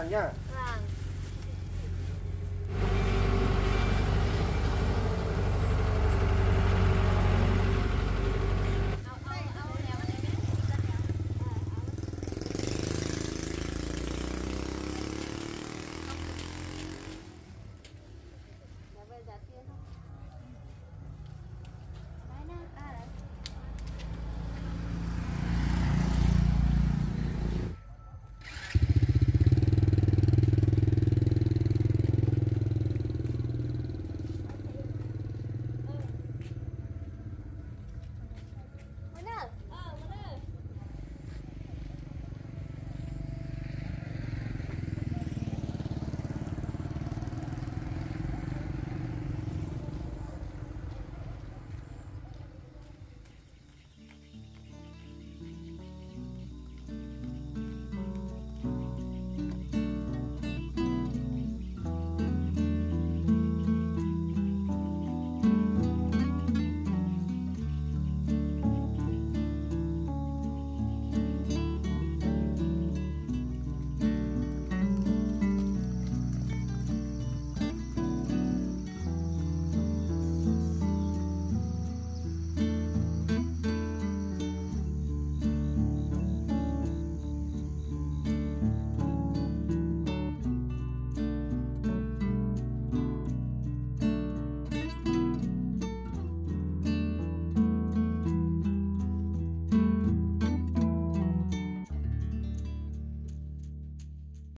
样样。